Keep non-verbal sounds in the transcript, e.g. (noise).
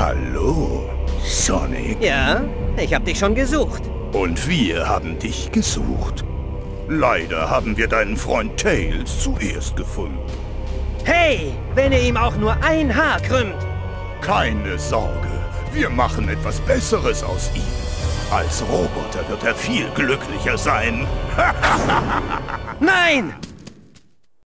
Hallo, Sonic. Ja, ich hab dich schon gesucht. Und wir haben dich gesucht. Leider haben wir deinen Freund Tails zuerst gefunden. Hey, wenn ihr ihm auch nur ein Haar krümmt. Keine Sorge, wir machen etwas Besseres aus ihm. Als Roboter wird er viel glücklicher sein. (laughs) Nein!